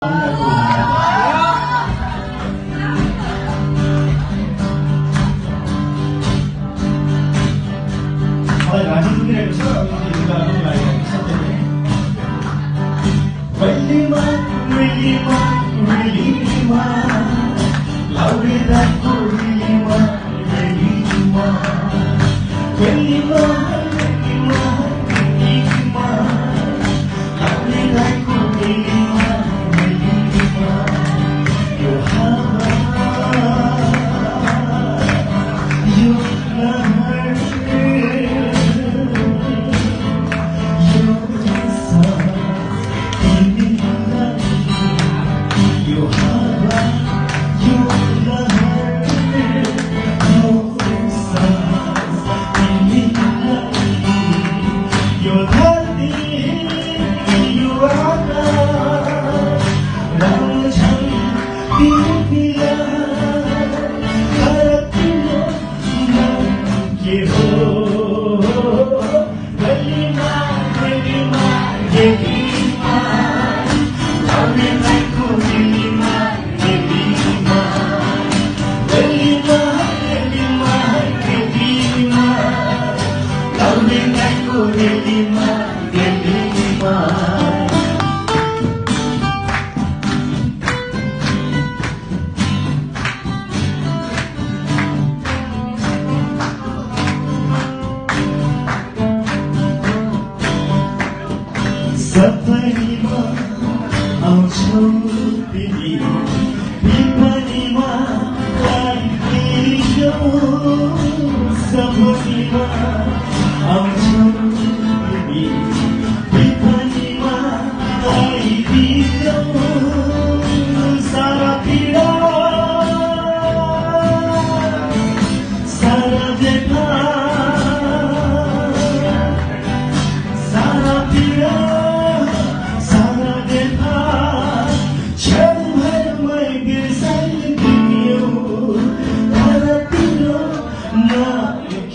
Really, man, really, man, louder than mengaku delima delima Sampai lima Aku pilih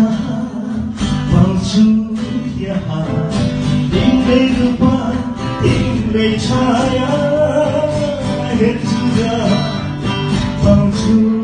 宝珠呀，顶那的花，顶那茶呀，也值得宝珠。